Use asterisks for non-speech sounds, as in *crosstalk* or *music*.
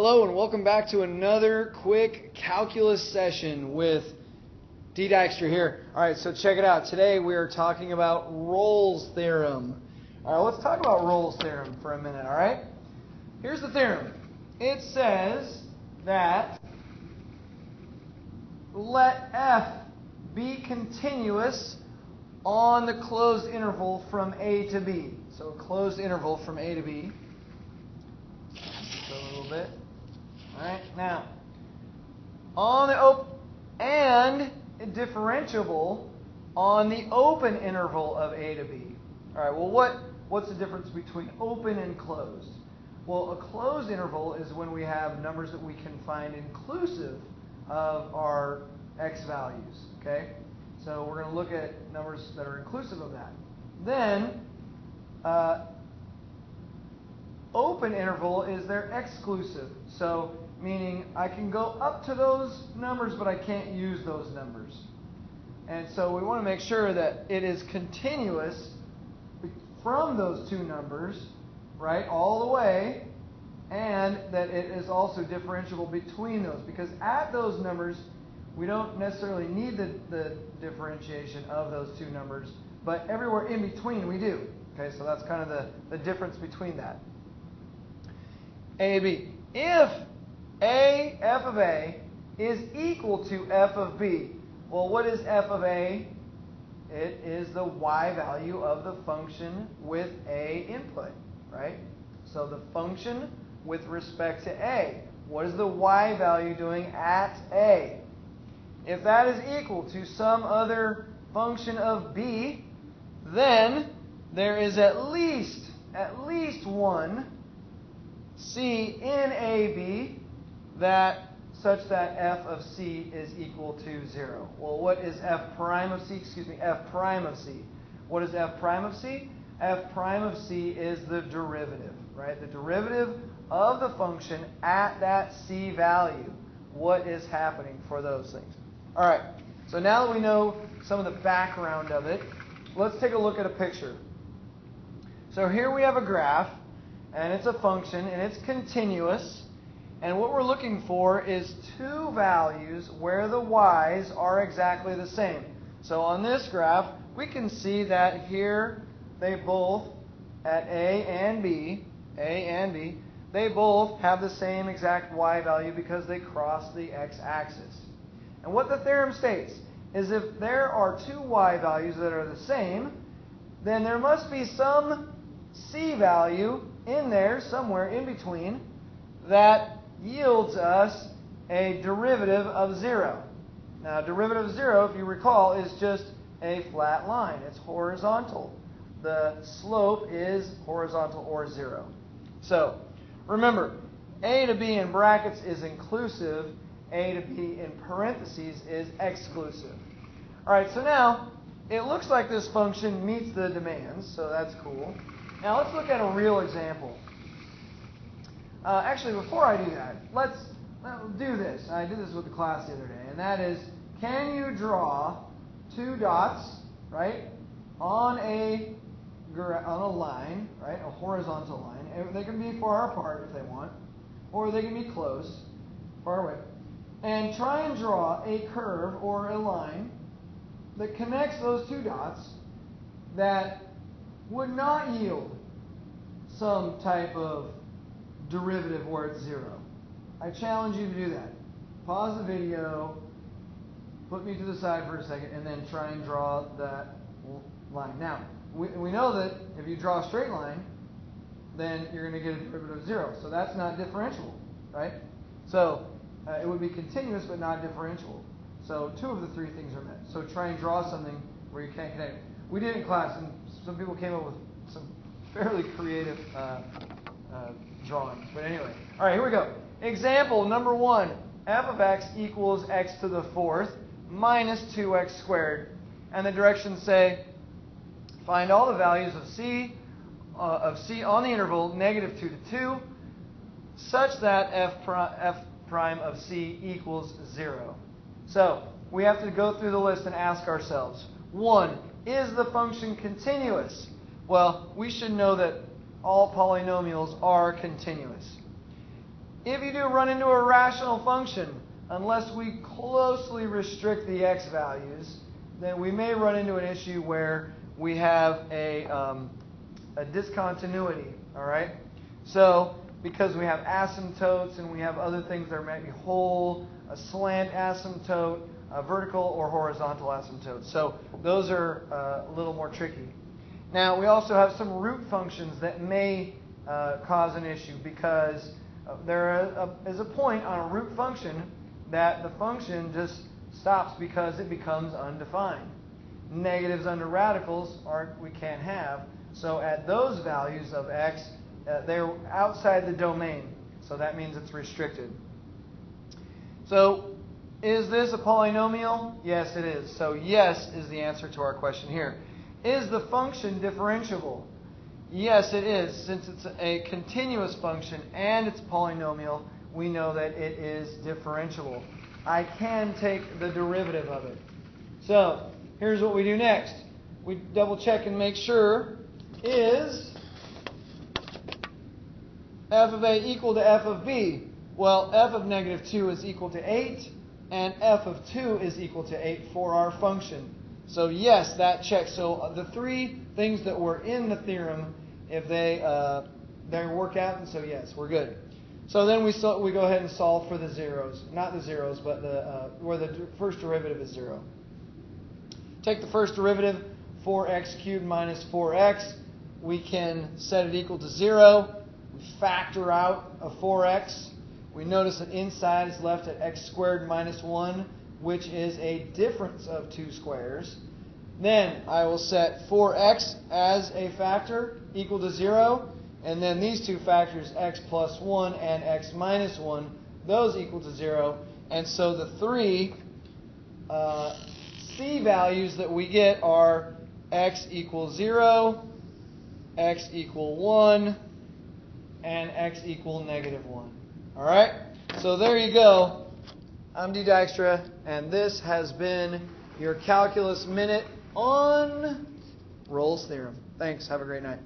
Hello and welcome back to another quick calculus session with D. Dykstra here. All right, so check it out. Today we are talking about Rolle's theorem. All right, let's talk about Rolle's theorem for a minute, all right? Here's the theorem. It says that let f be continuous on the closed interval from a to b. So a closed interval from a to b. a little bit. All right, now on the open and differentiable on the open interval of a to b. All right, well, what what's the difference between open and closed? Well, a closed interval is when we have numbers that we can find inclusive of our x values. Okay, so we're going to look at numbers that are inclusive of that. Then, uh, open interval is their exclusive. So meaning I can go up to those numbers, but I can't use those numbers. And so we want to make sure that it is continuous from those two numbers, right, all the way, and that it is also differentiable between those. Because at those numbers, we don't necessarily need the, the differentiation of those two numbers, but everywhere in between we do. Okay, so that's kind of the, the difference between that. A, B. If a, f of A, is equal to f of B. Well, what is f of A? It is the y value of the function with A input, right? So the function with respect to A. What is the y value doing at A? If that is equal to some other function of B, then there is at least, at least one C in AB that such that f of c is equal to 0. Well, what is f prime of c? Excuse me, f prime of c. What is f prime of c? f prime of c is the derivative, right? The derivative of the function at that c value. What is happening for those things? All right, so now that we know some of the background of it, let's take a look at a picture. So here we have a graph, and it's a function, and it's continuous. And what we're looking for is two values where the y's are exactly the same. So on this graph, we can see that here they both, at A and B, A and B, they both have the same exact y value because they cross the x-axis. And what the theorem states is if there are two y values that are the same, then there must be some c value in there, somewhere in between, that yields us a derivative of 0. Now, derivative of 0, if you recall, is just a flat line. It's horizontal. The slope is horizontal or 0. So, remember, a to b in brackets is inclusive. A to b in parentheses is exclusive. All right, so now it looks like this function meets the demands, so that's cool. Now let's look at a real example. Uh, actually, before I do that, let's, do this. I did this with the class the other day, and that is, can you draw two dots, right, on a on a line, right, a horizontal line. They can be far apart if they want, or they can be close, far away. And try and draw a curve or a line that connects those two dots that would not yield some type of derivative where it's zero. I challenge you to do that. Pause the video, put me to the side for a second, and then try and draw that line. Now, we, we know that if you draw a straight line, then you're going to get a derivative of zero. So that's not differentiable, right? So uh, it would be continuous but not differentiable. So two of the three things are met. So try and draw something where you can't connect. We did in class, and some people came up with some *laughs* fairly creative uh, uh, drawing. But anyway, all right, here we go. Example number one f of x equals x to the fourth minus 2x squared. And the directions say find all the values of c uh, of c on the interval negative 2 to 2 such that f, pri- f prime of c equals 0. So we have to go through the list and ask ourselves, 1. Is the function continuous? Well, we should know that all polynomials are continuous. if you do run into a rational function, unless we closely restrict the x values, then we may run into an issue where we have a, um, a discontinuity. All right? So, because we have asymptotes and we have other things that might be hole, a slant asymptote, a vertical or horizontal asymptote. So, those are uh, a little more tricky. Now, we also have some root functions that may uh, cause an issue because uh, there is a point on a root function that the function just stops because it becomes undefined. Negatives under radicals aren't we can't have. So at those values of x, uh, they're outside the domain. So that means it's restricted. So is this a polynomial? Yes, it is. So yes is the answer to our question here. Is the function differentiable? Yes, it is. Since it's a continuous function and it's polynomial, we know that it is differentiable. I can take the derivative of it. So, here's what we do next. We double check and make sure is f of a equal to f of b? Well, f of negative 2 is equal to 8, and f of 2 is equal to 8 for our function. So yes, that checks. So uh, the three things that were in the theorem, if they uh, they work out, and so yes, we're good. So then we so, we go ahead and solve for the zeros, not the zeros, but the uh, where the first derivative is zero. Take the first derivative, 4x cubed minus 4x. We can set it equal to zero. We factor out a 4x. We notice that inside is left at x squared minus 1 which is a difference of two squares. Then I will set 4x as a factor equal to 0. And then these two factors, x plus 1 and x minus 1, those equal to 0. And so the three uh, c values that we get are x equals 0, x equal 1, and x equal negative 1. All right? So there you go. I'm D. Dykstra, and this has been your Calculus Minute on Rolle's Theorem. Thanks. Have a great night.